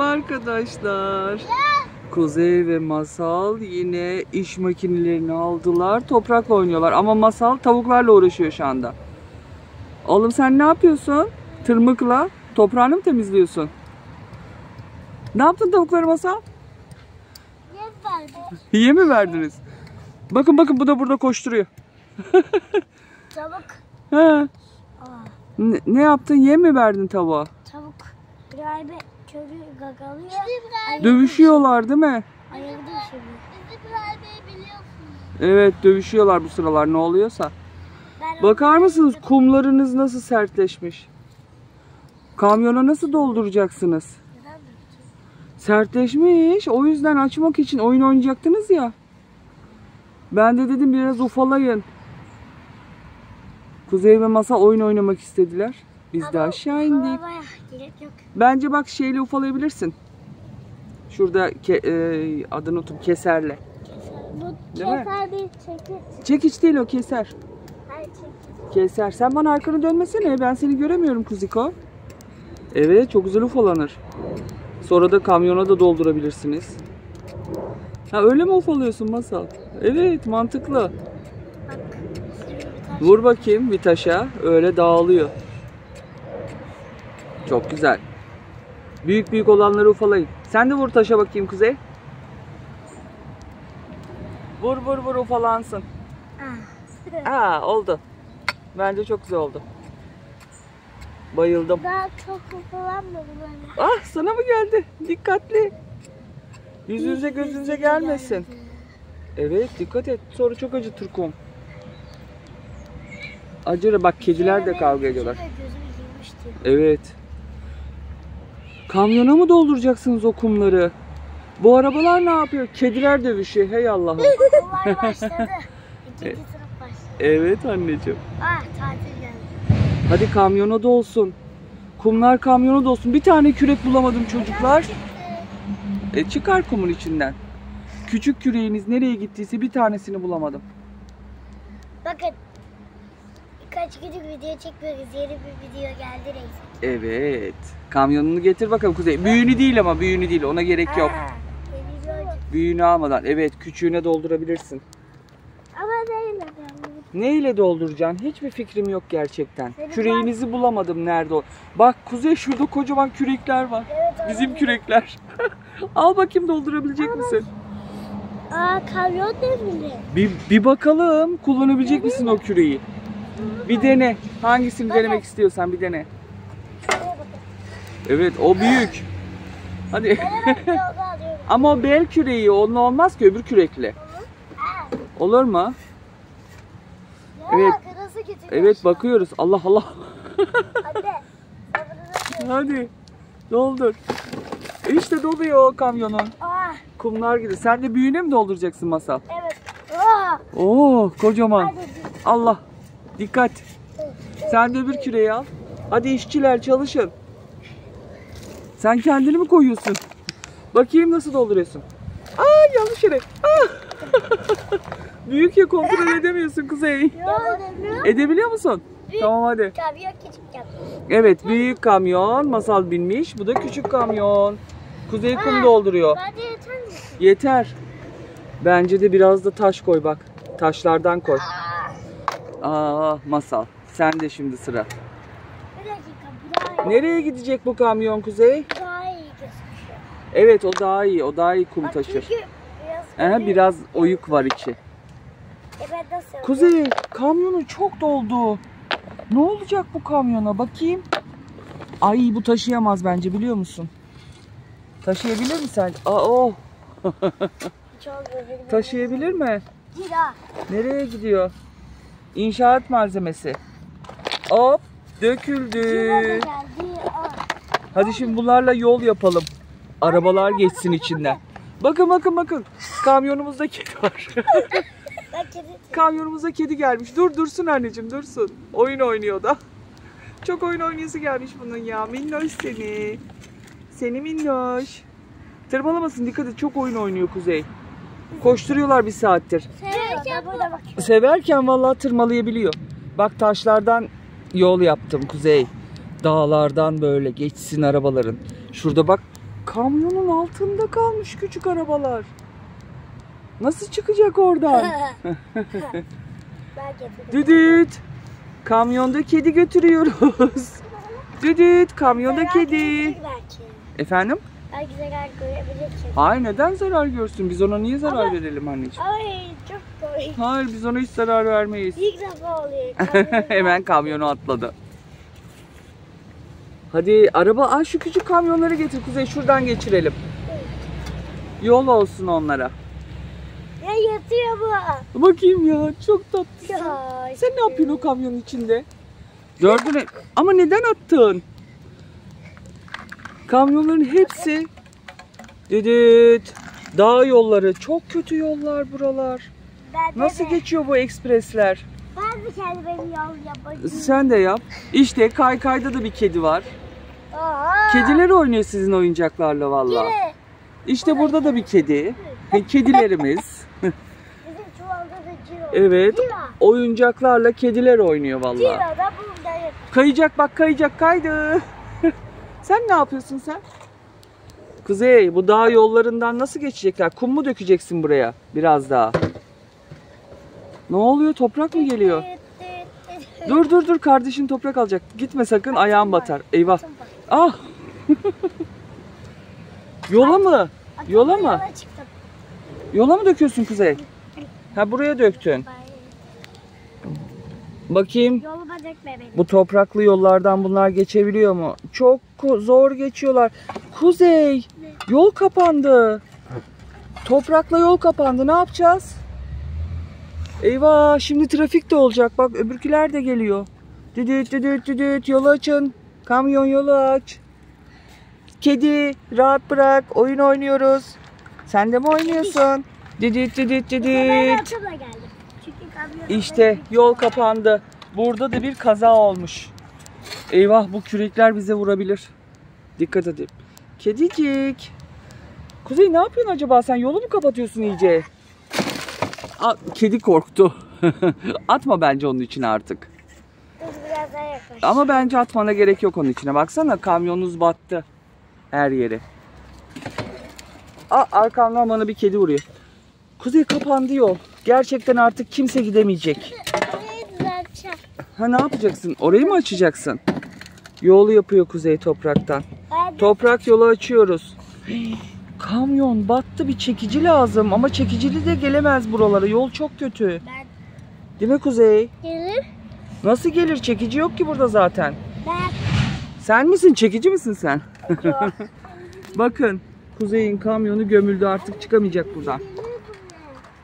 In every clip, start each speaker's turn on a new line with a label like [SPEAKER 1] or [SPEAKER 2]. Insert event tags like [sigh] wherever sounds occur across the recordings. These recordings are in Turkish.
[SPEAKER 1] Arkadaşlar. Kuzey ve Masal yine iş makinelerini aldılar. Toprakla oynuyorlar ama Masal tavuklarla uğraşıyor şu anda. Oğlum sen ne yapıyorsun? Tırmıkla toprağını mı temizliyorsun? Ne yaptın tavukları Masal?
[SPEAKER 2] Yem
[SPEAKER 1] mi verdiniz? Bakın bakın bu da burada koşturuyor. [laughs]
[SPEAKER 2] Tavuk.
[SPEAKER 1] He. Ne, ne yaptın? Yem mi verdin tavuğa?
[SPEAKER 2] tavuk. İbrahim'e çocuğu gagalıyor. Ayırdı
[SPEAKER 1] Dövüşüyorlar değil mi?
[SPEAKER 2] Ayırdı şimdi. Biliyorsunuz.
[SPEAKER 1] Evet dövüşüyorlar bu sıralar ne oluyorsa.
[SPEAKER 2] Ben
[SPEAKER 1] Bakar mısınız kumlarınız nasıl sertleşmiş? Kamyona nasıl dolduracaksınız? Sertleşmiş. O yüzden açmak için oyun oynayacaktınız ya. Ben de dedim biraz ufalayın. Kuzey ve Masa oyun oynamak istediler. Biz de
[SPEAKER 2] Ama
[SPEAKER 1] aşağı indik.
[SPEAKER 2] Gerek yok.
[SPEAKER 1] Bence bak şeyle ufalayabilirsin. Şurada ke- e, adını unuttum keserle.
[SPEAKER 2] Bu
[SPEAKER 1] Değil mi?
[SPEAKER 2] keser bir çekiç.
[SPEAKER 1] Çekiç değil o keser.
[SPEAKER 2] Hayır çekiç.
[SPEAKER 1] Keser. Sen bana arkanı dönmesene. Ben seni göremiyorum Kuziko. Evet çok güzel ufalanır. Sonra da kamyona da doldurabilirsiniz. Ha öyle mi ufalıyorsun Masal? Evet mantıklı.
[SPEAKER 2] Bak.
[SPEAKER 1] Vur bakayım bir taşa. Öyle dağılıyor. Çok güzel. Büyük büyük olanları ufalayın. Sen de vur taşa bakayım Kuzey. Vur vur vur ufalansın.
[SPEAKER 2] Ah.
[SPEAKER 1] Aa oldu. Bence çok güzel oldu. Bayıldım.
[SPEAKER 2] Daha çok ufalanmadı böyle.
[SPEAKER 1] Ah sana mı geldi? Dikkatli. Yüzünüze
[SPEAKER 2] Yüz-
[SPEAKER 1] gözünüze gelmesin. Evet dikkat et. Sonra çok acıtır kum. Acır bak kediler de kavga ediyorlar.
[SPEAKER 2] Girmişti.
[SPEAKER 1] Evet. Kamyona mı dolduracaksınız o kumları? Bu arabalar ne yapıyor? Kediler dövüşüyor. Hey Allah'ım. [laughs]
[SPEAKER 2] Okullar [laughs] başladı. İkinci sınıf başladı.
[SPEAKER 1] Evet anneciğim.
[SPEAKER 2] Ah tatil geldi.
[SPEAKER 1] Hadi kamyona dolsun. Kumlar kamyona dolsun. Bir tane kürek bulamadım çocuklar. E çıkar kumun içinden. Küçük küreğiniz nereye gittiyse bir tanesini bulamadım.
[SPEAKER 2] Bakın. Birkaç gündür video çekmiyoruz. Yeni bir video geldi reis.
[SPEAKER 1] Evet. Kamyonunu getir bakalım Kuzey. Büyüğünü değil ama büyüğünü değil. Ona gerek yok.
[SPEAKER 2] Oyun.
[SPEAKER 1] Büyüğünü almadan. Evet küçüğüne doldurabilirsin.
[SPEAKER 2] Ama değil efendim.
[SPEAKER 1] Ne ile dolduracaksın? Hiçbir fikrim yok gerçekten.
[SPEAKER 2] Benim
[SPEAKER 1] Küreğinizi bulamadım nerede o. Bak Kuzey şurada kocaman kürekler var.
[SPEAKER 2] Evet,
[SPEAKER 1] Bizim kürekler. [laughs] Al bakayım doldurabilecek
[SPEAKER 2] Ama-
[SPEAKER 1] misin?
[SPEAKER 2] Aa kamyon devrildi.
[SPEAKER 1] Bir, bir bakalım kullanabilecek misin o küreği? Bir dene. Hangisini denemek istiyorsan bir dene. Evet o büyük. Hadi. Ama o bel küreği onunla olmaz ki öbür kürekle. Olur mu? Evet. Evet bakıyoruz. Allah Allah. Hadi. [laughs] Doldur. İşte doluyor o kamyonun.
[SPEAKER 2] Aa,
[SPEAKER 1] Kumlar gibi. Sen de büyüğüne mi dolduracaksın masal?
[SPEAKER 2] evet. Aa,
[SPEAKER 1] Oo kocaman. Allah. Dikkat. Sen de öbür küreği al. Hadi işçiler çalışın. Sen kendini mi koyuyorsun? Bakayım nasıl dolduruyorsun. Aa yanlış yere. Aa. [laughs] Büyük ya kontrol edemiyorsun Kuzey. Edebiliyor musun? Tamam hadi.
[SPEAKER 2] Kamyon küçük yaptı.
[SPEAKER 1] Evet büyük kamyon masal binmiş. Bu da küçük kamyon. Kuzey kum dolduruyor.
[SPEAKER 2] Bence yeter mi?
[SPEAKER 1] Yeter. Bence de biraz da taş koy bak. Taşlardan koy. Aa masal. Sen de şimdi sıra.
[SPEAKER 2] Bir dakika.
[SPEAKER 1] Nereye gidecek bu kamyon Kuzey?
[SPEAKER 2] Daha iyi gözüküyor.
[SPEAKER 1] Evet o daha iyi. O daha iyi kum
[SPEAKER 2] Bak
[SPEAKER 1] taşır.
[SPEAKER 2] Çünkü biraz,
[SPEAKER 1] Aha, biraz oyuk var içi.
[SPEAKER 2] E ben nasıl
[SPEAKER 1] Kuzey kamyonu çok doldu. Ne olacak bu kamyona bakayım. Ay bu taşıyamaz bence biliyor musun? Taşıyabilir mi sence? Aa oh. Taşıyabilir mi?
[SPEAKER 2] Cila.
[SPEAKER 1] Nereye gidiyor? İnşaat malzemesi. Hop döküldü. Hadi şimdi bunlarla yol yapalım. Arabalar geçsin içinden. Bakın bakın bakın. Kamyonumuzda kedi var. [laughs] Kamyonumuza kedi gelmiş. Dur dursun anneciğim dursun. Oyun oynuyor da. Çok oyun oynayası gelmiş bunun ya. Minnoş seni. Seni minnoş. Tırmalamasın dikkat et çok oyun oynuyor Kuzey. Koşturuyorlar bir saattir.
[SPEAKER 2] Severken
[SPEAKER 1] vallahi tırmalayabiliyor. Bak taşlardan yol yaptım Kuzey. Dağlardan böyle geçsin arabaların. Şurada bak Kamyonun altında kalmış küçük arabalar. Nasıl çıkacak oradan? [laughs] [laughs] Düdüt. Kamyonda kedi götürüyoruz. [laughs] Düdüt kamyonda
[SPEAKER 2] Zarar
[SPEAKER 1] kedi. Efendim?
[SPEAKER 2] Belki zarar görebilir ki.
[SPEAKER 1] Hayır neden zarar görsün? Biz ona niye zarar
[SPEAKER 2] Ama-
[SPEAKER 1] verelim anneciğim?
[SPEAKER 2] Ay çok.
[SPEAKER 1] Hayır biz ona hiç zarar vermeyiz.
[SPEAKER 2] İlk defa oluyor. [laughs]
[SPEAKER 1] Hemen kamyonu atladı. Hadi araba al şu küçük kamyonları getir Kuzey şuradan geçirelim. Yol olsun onlara.
[SPEAKER 2] Ya yatıyor bu.
[SPEAKER 1] Bakayım ya çok tatlı.
[SPEAKER 2] Ya,
[SPEAKER 1] Sen ne yapıyorsun o kamyonun içinde? Gördün mü? Ama neden attın? Kamyonların hepsi düdüt. Dağ yolları. Çok kötü yollar buralar.
[SPEAKER 2] Ben
[SPEAKER 1] Nasıl
[SPEAKER 2] de-
[SPEAKER 1] geçiyor bu ekspresler?
[SPEAKER 2] Ben bir kere benim yol yapayım.
[SPEAKER 1] Sen de yap. İşte kaykayda da bir kedi var.
[SPEAKER 2] Oha.
[SPEAKER 1] Kediler oynuyor sizin oyuncaklarla valla. İşte burada da bir kedi. Kedilerimiz. [laughs]
[SPEAKER 2] bizim çuvalda da ciro.
[SPEAKER 1] Evet.
[SPEAKER 2] Ciro.
[SPEAKER 1] Oyuncaklarla kediler oynuyor valla.
[SPEAKER 2] Ciro da buradayım.
[SPEAKER 1] Kayacak bak kayacak kaydı. [laughs] sen ne yapıyorsun sen? Kuzey bu dağ yollarından nasıl geçecekler? Kum mu dökeceksin buraya biraz daha? Ne oluyor? Toprak mı geliyor? Dur dur dur kardeşin toprak alacak. Gitme sakın ayağın batar. Eyvah. Ah. [laughs] Yola mı? Yola mı?
[SPEAKER 2] Yola
[SPEAKER 1] mı döküyorsun Kuzey? Ha buraya döktün. Bakayım. Bu topraklı yollardan bunlar geçebiliyor mu? Çok zor geçiyorlar. Kuzey, yol kapandı. Toprakla yol kapandı. Ne yapacağız? Eyvah, şimdi trafik de olacak. Bak öbürküler de geliyor. Düdüt düdüt düdüt yolu açın. Kamyon yolu aç. Kedi rahat bırak. Oyun oynuyoruz. Sen de mi oynuyorsun? Düdüt düdüt düdüt. İşte yol kapandı. Burada da bir kaza olmuş. Eyvah bu kürekler bize vurabilir. Dikkat edin. Kedicik. Kuzey ne yapıyorsun acaba sen? Yolu mu kapatıyorsun iyice? Aa, kedi korktu. [laughs] Atma bence onun içine artık.
[SPEAKER 2] Biraz daha yaklaş.
[SPEAKER 1] Ama bence atmana gerek yok onun içine. Baksana kamyonunuz battı. Her yeri. Aa, arkamdan bana bir kedi vuruyor. Kuzey kapandı yol. Gerçekten artık kimse gidemeyecek. Ha ne yapacaksın? Orayı mı açacaksın? Yolu yapıyor Kuzey topraktan. Toprak yolu açıyoruz. Kamyon battı bir çekici lazım ama çekicili de gelemez buralara. Yol çok kötü.
[SPEAKER 2] ben
[SPEAKER 1] Değil mi Kuzey?
[SPEAKER 2] gelir.
[SPEAKER 1] Nasıl gelir? Çekici yok ki burada zaten.
[SPEAKER 2] Ben
[SPEAKER 1] Sen misin? Çekici misin sen? [laughs] Bakın Kuzey'in kamyonu gömüldü artık çıkamayacak buradan.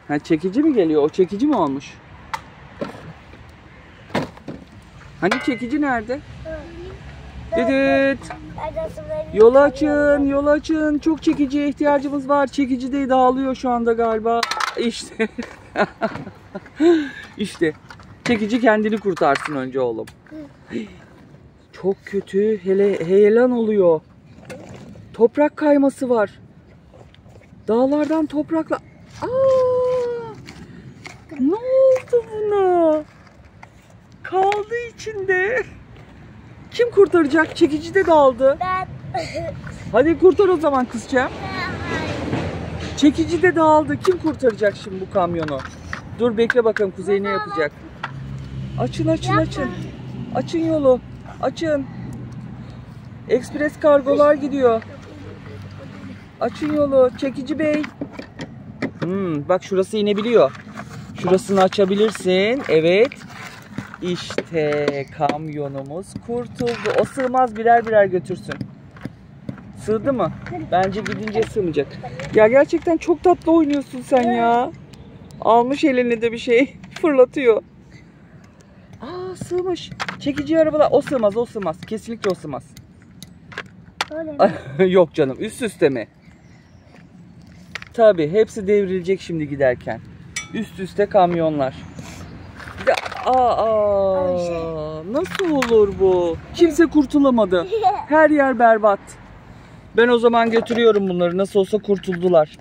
[SPEAKER 1] Ha çekici mi geliyor? O çekici mi olmuş? Hani çekici nerede? Düdüt. Yolu açın, yolu açın. Çok çekiciye ihtiyacımız var. Çekici de dağılıyor şu anda galiba. İşte. [laughs] işte. Çekici kendini kurtarsın önce oğlum. Çok kötü. Hele heyelan oluyor. Toprak kayması var. Dağlardan toprakla... Aa! Ne oldu buna? Kaldı içinde. Kim kurtaracak? Çekici de dağıldı.
[SPEAKER 2] Ben
[SPEAKER 1] Hadi kurtar o zaman kızcağım. [laughs] Çekici de dağıldı. Kim kurtaracak şimdi bu kamyonu? Dur bekle bakalım Kuzey ne yapacak. Açın açın açın. Açın yolu. Açın. Ekspres kargolar gidiyor. Açın yolu. Çekici bey. Hmm, bak şurası inebiliyor. Şurasını açabilirsin. Evet. İşte kamyonumuz kurtuldu. O sığmaz birer birer götürsün. Sığdı mı? Bence gidince sığmayacak. Ya gerçekten çok tatlı oynuyorsun sen ya. Almış eline de bir şey [laughs] fırlatıyor. Aa sığmış. Çekici arabalar. O sığmaz o sığmaz. Kesinlikle o sığmaz. [laughs] Yok canım üst üste mi? Tabi hepsi devrilecek şimdi giderken. Üst üste kamyonlar. Aa,
[SPEAKER 2] şey.
[SPEAKER 1] nasıl olur bu? Kimse kurtulamadı. [laughs] Her yer berbat. Ben o zaman götürüyorum bunları. Nasıl olsa kurtuldular.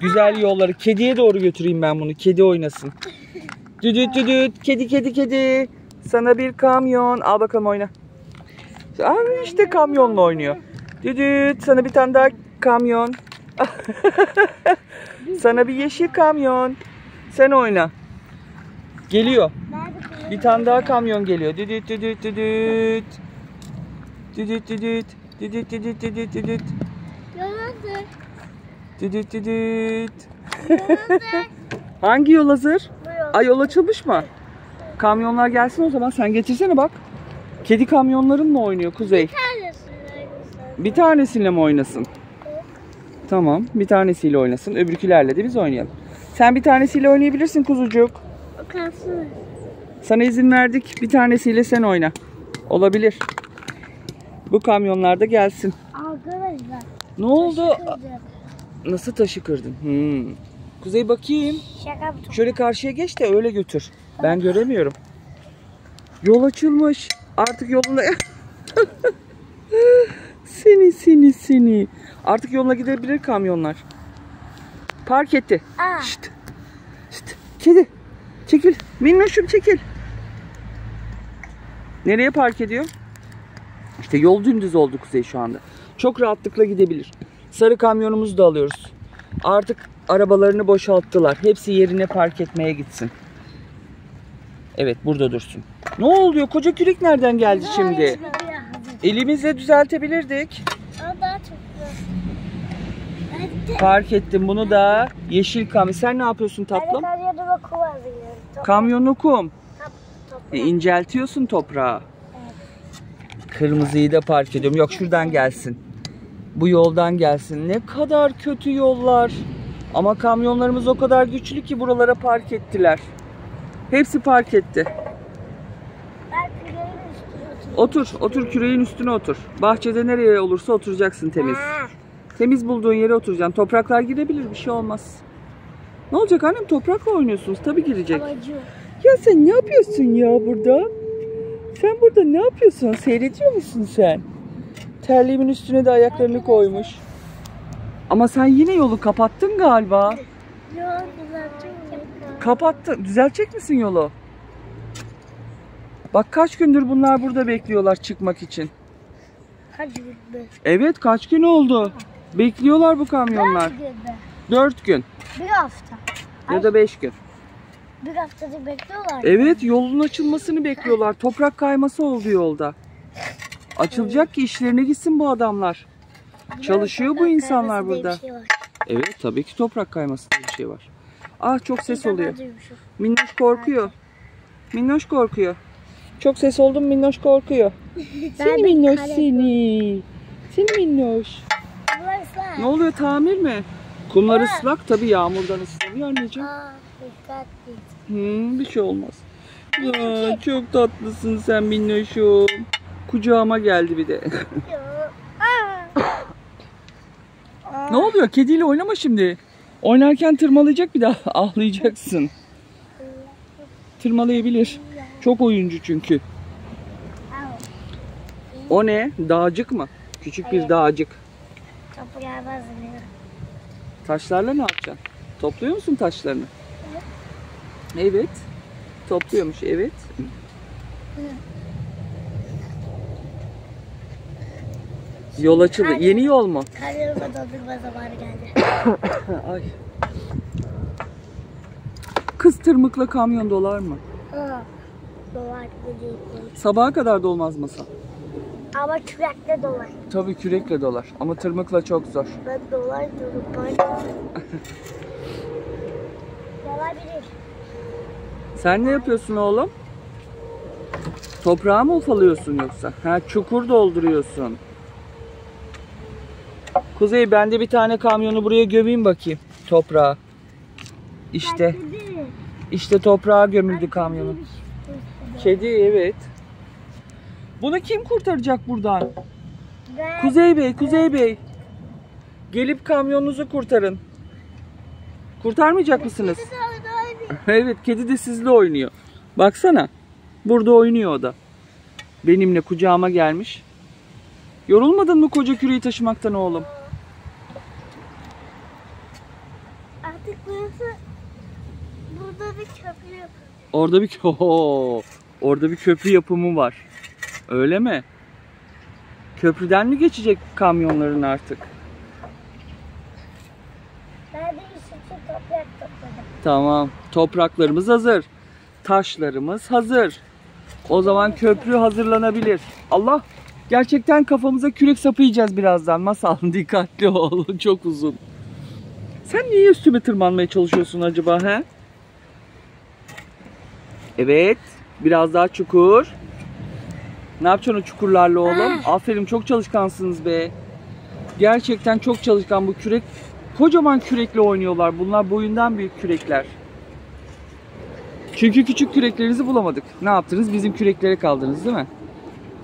[SPEAKER 1] Güzel yolları. Kediye doğru götüreyim ben bunu. Kedi oynasın. [laughs] Düdüt düdüt. Kedi kedi kedi. Sana bir kamyon. Al bakalım oyna. Aa, işte kamyonla oynuyor. Düdüt sana bir tane daha kamyon. [laughs] sana bir yeşil kamyon. Sen oyna. Geliyor.
[SPEAKER 2] Nerede
[SPEAKER 1] Bir tane daha kamyon geliyor. Düdüt düdüt düdüt. Düdüt düdüt. Düdüt düdüt düdüt düdüt.
[SPEAKER 2] Yol.
[SPEAKER 1] Düdüt düdüt. [laughs] Hangi yol hazır? Ay yol açılmış mı? Kamyonlar gelsin o zaman sen getirsene bak. Kedi kamyonlarınla oynuyor Kuzey.
[SPEAKER 2] Neredesin? Neredesin?
[SPEAKER 1] Bir tanesiyle mi oynasın? Tamam bir tanesiyle oynasın. Öbürkülerle de biz oynayalım. Sen bir tanesiyle oynayabilirsin kuzucuk.
[SPEAKER 2] O kalsın.
[SPEAKER 1] Sana izin verdik. Bir tanesiyle sen oyna. Olabilir. Bu kamyonlar da gelsin.
[SPEAKER 2] Arkadaşlar.
[SPEAKER 1] Ne oldu?
[SPEAKER 2] kırdım.
[SPEAKER 1] Nasıl taşı kırdın? Hmm. Kuzey bakayım.
[SPEAKER 2] Şaka bu.
[SPEAKER 1] Şöyle karşıya geç de öyle götür. Ben göremiyorum. Yol açılmış. Artık yoluna... [laughs] seni seni seni. Artık yoluna gidebilir kamyonlar. Park etti.
[SPEAKER 2] Aa.
[SPEAKER 1] Şşt. Şşt. Kedi. Çekil. Minnoşum çekil. Nereye park ediyor? İşte yol dümdüz oldu Kuzey şu anda. Çok rahatlıkla gidebilir. Sarı kamyonumuzu da alıyoruz. Artık arabalarını boşalttılar. Hepsi yerine park etmeye gitsin. Evet burada dursun. Ne oluyor? Koca kürek nereden geldi şimdi? Elimizle düzeltebilirdik. Park ettim bunu da. Yeşil kamyon. Sen ne yapıyorsun tatlım? Kamyonu kum. E, inceltiyorsun toprağı. Kırmızıyı da park ediyorum. Yok şuradan gelsin. Bu yoldan gelsin. Ne kadar kötü yollar. Ama kamyonlarımız o kadar güçlü ki buralara park ettiler. Hepsi park etti. Otur, otur küreğin üstüne otur. Bahçede nereye olursa oturacaksın temiz. Temiz bulduğun yere oturacaksın. Topraklar girebilir, bir şey olmaz. Ne olacak annem? Toprakla oynuyorsunuz. Tabii girecek.
[SPEAKER 2] Amacı.
[SPEAKER 1] Ya sen ne yapıyorsun ya burada? Sen burada ne yapıyorsun? Seyrediyor musun sen? Terliğimin üstüne de ayaklarını koymuş. Ama sen yine yolu kapattın galiba.
[SPEAKER 2] Yok.
[SPEAKER 1] Kapattın. Düzeltecek misin yolu? Bak kaç gündür bunlar burada bekliyorlar çıkmak için.
[SPEAKER 2] Hadi gitme.
[SPEAKER 1] Evet kaç gün oldu? Bekliyorlar bu kamyonlar. Dört gün
[SPEAKER 2] Bir hafta.
[SPEAKER 1] ya da beş gün.
[SPEAKER 2] Bir haftadır bekliyorlar.
[SPEAKER 1] Evet yolun açılmasını bekliyorlar. Toprak kayması oldu yolda. Açılacak ki işlerine gitsin bu adamlar. Çalışıyor bu insanlar burada.
[SPEAKER 2] şey.
[SPEAKER 1] Evet tabii ki toprak kayması diye bir şey var. Ah çok ses oluyor. Minnoş korkuyor. Minnoş korkuyor. Çok ses oldu mu Minnoş korkuyor. [laughs] Seni Minnoş seni. Seni Minnoş. Ne oluyor tamir mi? Kumlar ıslak tabii yağmurdan ıslanıyor anneciğim.
[SPEAKER 2] Aa, dikkat et.
[SPEAKER 1] Hmm, bir şey olmaz. Ya, çok tatlısın sen Minnoş'um. Kucağıma geldi bir de. [laughs] Ne oluyor? Kediyle oynama şimdi. Oynarken tırmalayacak bir daha [laughs] ağlayacaksın. Tırmalayabilir. Çok oyuncu çünkü. O ne? Dağcık mı? Küçük bir dağcık.
[SPEAKER 2] Toprağı hazırlıyor.
[SPEAKER 1] Taşlarla ne yapacaksın? Topluyor musun taşlarını? Evet. Topluyormuş evet. Yol açıldı. Yeni yol mu?
[SPEAKER 2] Karnıma dondurma zamanı geldi. [coughs]
[SPEAKER 1] Ay. Kız tırmıkla kamyon dolar mı?
[SPEAKER 2] Aa, dolar.
[SPEAKER 1] Sabaha kadar dolmaz masa.
[SPEAKER 2] Ama kürekle dolar.
[SPEAKER 1] Tabii kürekle dolar ama tırmıkla çok zor.
[SPEAKER 2] Ben dolar diyorum. Pardon. [laughs]
[SPEAKER 1] Sen ne yapıyorsun oğlum? Toprağı mı ufalıyorsun yoksa? Ha çukur dolduruyorsun. Kuzey ben de bir tane kamyonu buraya gömeyim bakayım. Toprağa. İşte. İşte toprağa gömüldü kamyonun. Kedi evet. Bunu kim kurtaracak buradan?
[SPEAKER 2] Ben
[SPEAKER 1] Kuzey Bey, Kuzey Bey. Gelip kamyonunuzu kurtarın. Kurtarmayacak mısınız? Evet, kedi de sizle oynuyor. Baksana. Burada oynuyor o da. Benimle kucağıma gelmiş. Yorulmadın mı koca küreği taşımaktan oğlum?
[SPEAKER 2] Artık burası burada bir köprü yapıyor.
[SPEAKER 1] Orada bir [laughs] Oho! orada bir köprü yapımı var. Öyle mi? Köprüden mi geçecek kamyonların artık?
[SPEAKER 2] Ben de üstü toprak topladım.
[SPEAKER 1] Tamam. Topraklarımız hazır. Taşlarımız hazır. O zaman köprü hazırlanabilir. Allah! Gerçekten kafamıza kürek sapı yiyeceğiz birazdan. Masal [laughs] dikkatli ol. Çok uzun. Sen niye üstüme tırmanmaya çalışıyorsun acaba he? Evet. Biraz daha çukur. Ne yapacaksın o çukurlarla oğlum? Aferin çok çalışkansınız be. Gerçekten çok çalışkan bu kürek. Kocaman kürekle oynuyorlar. Bunlar boyundan büyük kürekler. Çünkü küçük küreklerinizi bulamadık. Ne yaptınız? Bizim küreklere kaldınız değil mi?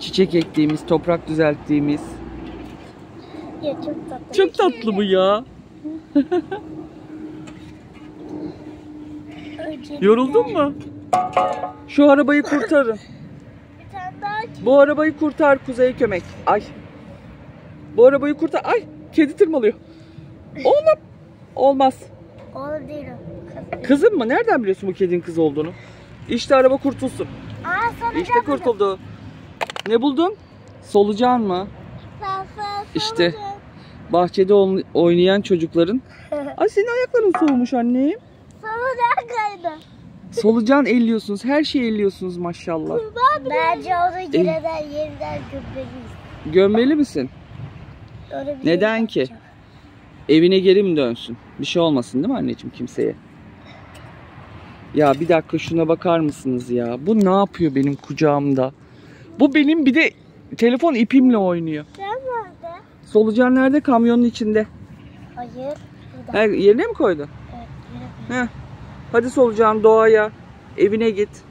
[SPEAKER 1] Çiçek ektiğimiz, toprak düzelttiğimiz.
[SPEAKER 2] Ya çok tatlı.
[SPEAKER 1] Çok tatlı bu ya. Yoruldun mu? Şu arabayı kurtarın. Bu arabayı kurtar Kuzey Kömek. Ay. Bu arabayı kurtar. Ay kedi tırmalıyor. Oğlum. Olmaz.
[SPEAKER 2] Oğlum değil o. Kız.
[SPEAKER 1] Kızım mı? Nereden biliyorsun bu kedinin kız olduğunu? İşte araba kurtulsun.
[SPEAKER 2] Aa sana
[SPEAKER 1] İşte kurtuldu. Ne buldun? Solucan mı? İşte. Bahçede oyn- oynayan çocukların. [laughs] Ay senin ayakların soğumuş annem.
[SPEAKER 2] Sana kaydı.
[SPEAKER 1] Solucan elliyorsunuz. Her şeyi elliyorsunuz maşallah.
[SPEAKER 2] Bence onu yeniden yeniden gömmeliyiz.
[SPEAKER 1] Gömmeli misin?
[SPEAKER 2] Öyle bir
[SPEAKER 1] Neden
[SPEAKER 2] şey
[SPEAKER 1] ki?
[SPEAKER 2] yapacağım.
[SPEAKER 1] Evine geri mi dönsün? Bir şey olmasın değil mi anneciğim kimseye? Ya bir dakika şuna bakar mısınız ya? Bu ne yapıyor benim kucağımda? Bu benim bir de telefon ipimle oynuyor.
[SPEAKER 2] Nerede?
[SPEAKER 1] Solucan nerede? Kamyonun içinde.
[SPEAKER 2] Hayır.
[SPEAKER 1] Her yerine mi koydu?
[SPEAKER 2] Evet.
[SPEAKER 1] Heh. Hadi solucan doğaya. Evine git.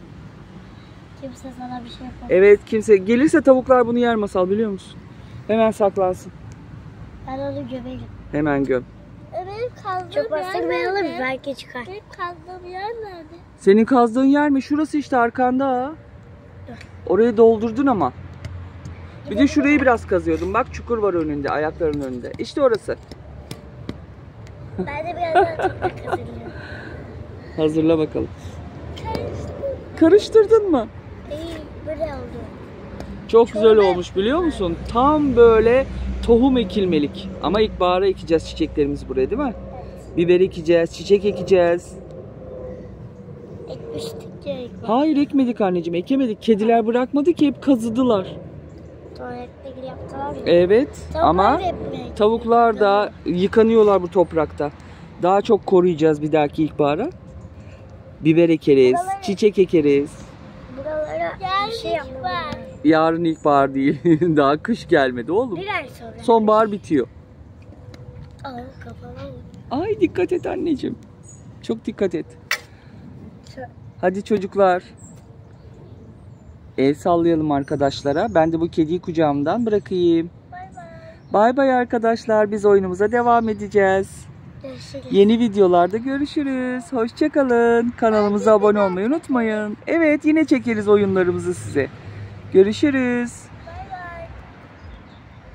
[SPEAKER 2] Kimse sana bir şey yapamaz.
[SPEAKER 1] Evet kimse gelirse tavuklar bunu yer masal biliyor musun? Hemen saklansın.
[SPEAKER 2] Ben onu gömelim.
[SPEAKER 1] Hemen göm.
[SPEAKER 2] Benim kazdığım Çok bastırmayalım belki çıkar. Benim kazdığım yer nerede?
[SPEAKER 1] Senin kazdığın yer mi? Şurası işte arkanda. Orayı doldurdun ama. Bir de şurayı biraz kazıyordum. Bak çukur var önünde, ayaklarının önünde. İşte orası.
[SPEAKER 2] Ben de biraz daha.
[SPEAKER 1] Hazırla bakalım.
[SPEAKER 2] Karıştı.
[SPEAKER 1] Karıştırdın mı? Çok güzel olmuş biliyor musun? Tam böyle tohum ekilmelik. Ama ilkbahara ekeceğiz çiçeklerimizi buraya değil mi? Biber ekeceğiz, çiçek ekeceğiz.
[SPEAKER 2] Ekmiştik ya ilk bak.
[SPEAKER 1] Hayır ekmedik anneciğim, ekemedik. Kediler bırakmadı ki hep kazıdılar.
[SPEAKER 2] Tuvalette yaptılar ya.
[SPEAKER 1] Evet
[SPEAKER 2] Tavuklar
[SPEAKER 1] ama
[SPEAKER 2] da hep-
[SPEAKER 1] tavuklar da yıkanıyorlar bu toprakta. Daha çok koruyacağız bir dahaki ilkbahara. Biber ekeriz, çiçek ekeriz.
[SPEAKER 2] Buralara bir şey yapmak.
[SPEAKER 1] Yarın ilkbahar değil. [laughs] Daha kış gelmedi oğlum.
[SPEAKER 2] Bir ay sonra.
[SPEAKER 1] Sonbahar bitiyor.
[SPEAKER 2] Aa vurdu.
[SPEAKER 1] Ay dikkat et anneciğim. Çok dikkat et. Hadi çocuklar. El sallayalım arkadaşlara. Ben de bu kediyi kucağımdan bırakayım.
[SPEAKER 2] Bay bay.
[SPEAKER 1] Bay bay arkadaşlar. Biz oyunumuza devam edeceğiz.
[SPEAKER 2] Görüşürüz.
[SPEAKER 1] Yeni videolarda görüşürüz. Hoşçakalın. Kanalımıza abone olmayı unutmayın. Evet yine çekeriz oyunlarımızı size. Görüşürüz.